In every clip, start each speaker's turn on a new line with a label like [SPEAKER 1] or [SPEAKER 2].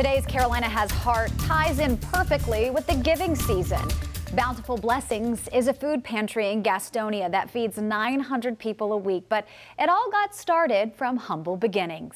[SPEAKER 1] Today's Carolina Has Heart ties in perfectly with the giving season. Bountiful Blessings is a food pantry in Gastonia that feeds 900 people a week, but it all got started from humble beginnings.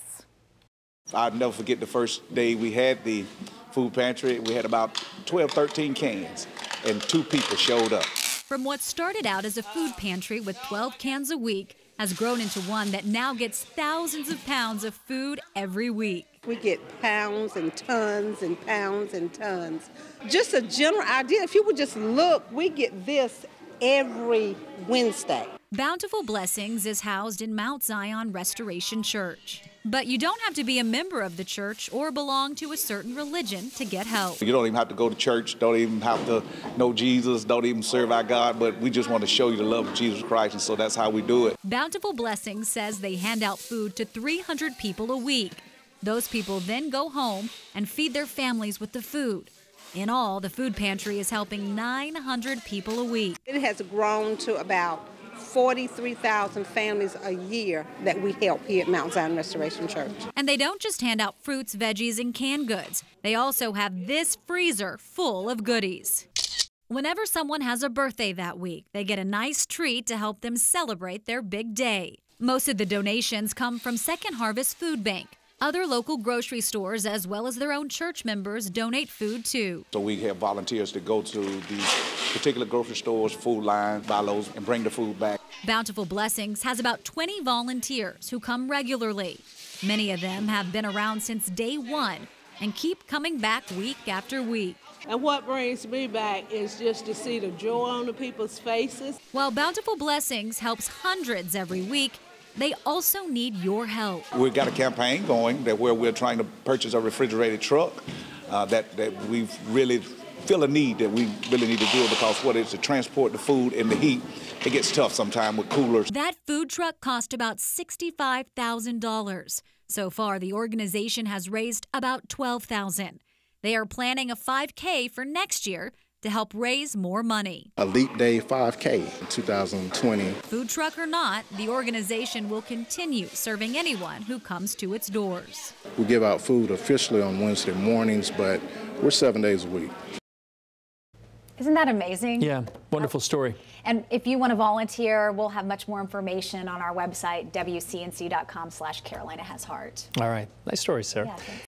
[SPEAKER 2] I'll never forget the first day we had the food pantry. We had about 12, 13 cans, and two people showed up.
[SPEAKER 3] From what started out as a food pantry with 12 cans a week, has grown into one that now gets thousands of pounds of food every week.
[SPEAKER 4] We get pounds and tons and pounds and tons. Just a general idea, if you would just look, we get this every Wednesday.
[SPEAKER 3] Bountiful Blessings is housed in Mount Zion Restoration Church. But you don't have to be a member of the church or belong to a certain religion to get help.
[SPEAKER 2] You don't even have to go to church, don't even have to know Jesus, don't even serve our God, but we just want to show you the love of Jesus Christ, and so that's how we do it.
[SPEAKER 3] Bountiful Blessings says they hand out food to 300 people a week. Those people then go home and feed their families with the food. In all, the food pantry is helping 900 people a week.
[SPEAKER 4] It has grown to about 43,000 families a year that we help here at Mount Zion Restoration Church.
[SPEAKER 3] And they don't just hand out fruits, veggies, and canned goods. They also have this freezer full of goodies. Whenever someone has a birthday that week, they get a nice treat to help them celebrate their big day. Most of the donations come from Second Harvest Food Bank. Other local grocery stores, as well as their own church members, donate food too.
[SPEAKER 2] So we have volunteers to go to these particular grocery stores, food lines, buy those, and bring the food back.
[SPEAKER 3] Bountiful Blessings has about 20 volunteers who come regularly. Many of them have been around since day one and keep coming back week after week.
[SPEAKER 5] And what brings me back is just to see the joy on the people's faces.
[SPEAKER 3] While Bountiful Blessings helps hundreds every week, they also need your help.
[SPEAKER 2] We've got a campaign going that where we're trying to purchase a refrigerated truck uh, that, that we've really feel a need that we really need to do it because what it's to transport the food in the heat, it gets tough sometimes with coolers.
[SPEAKER 3] That food truck cost about $65,000. So far, the organization has raised about 12000 They are planning a 5K for next year to help raise more money.
[SPEAKER 6] A Leap Day 5K in 2020.
[SPEAKER 3] Food truck or not, the organization will continue serving anyone who comes to its doors.
[SPEAKER 6] We give out food officially on Wednesday mornings, but we're seven days a week.
[SPEAKER 1] Isn't that amazing?
[SPEAKER 7] Yeah, wonderful uh, story.
[SPEAKER 1] And if you want to volunteer, we'll have much more information on our website, wcnc.com slash Carolina Has Heart.
[SPEAKER 7] All right. Nice story, Sarah.
[SPEAKER 1] Yeah,